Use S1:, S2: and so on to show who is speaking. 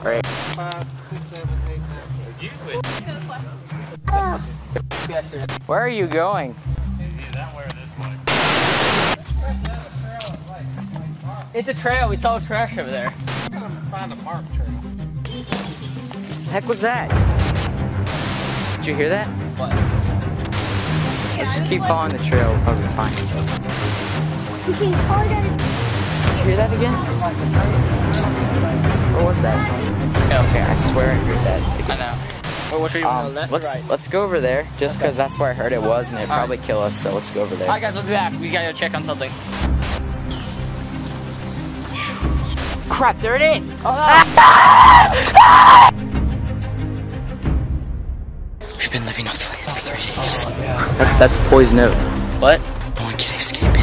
S1: Great.
S2: Five, six, seven, eight, nine, ten.
S1: Where are you going? It's a trail. We saw trash over there.
S2: Find a mark trail.
S1: heck was that? Did you hear that?
S3: What?
S1: Let's just keep following the trail. We'll probably find it.
S4: You can call it a
S1: Did you hear that again? What was that? Okay, I swear I heard that.
S3: I know. Well, which way you
S1: Um,
S3: want to left
S1: let's
S3: right?
S1: let's go over there, just because that's where I heard it was, and it'd
S3: All right.
S1: probably kill us. So let's go over there.
S3: Alright guys, we'll be back. We gotta check on something.
S1: Crap! There it is.
S5: We've been living off the land for three days.
S1: That, that's poison oak.
S3: What?
S5: No one can escape it.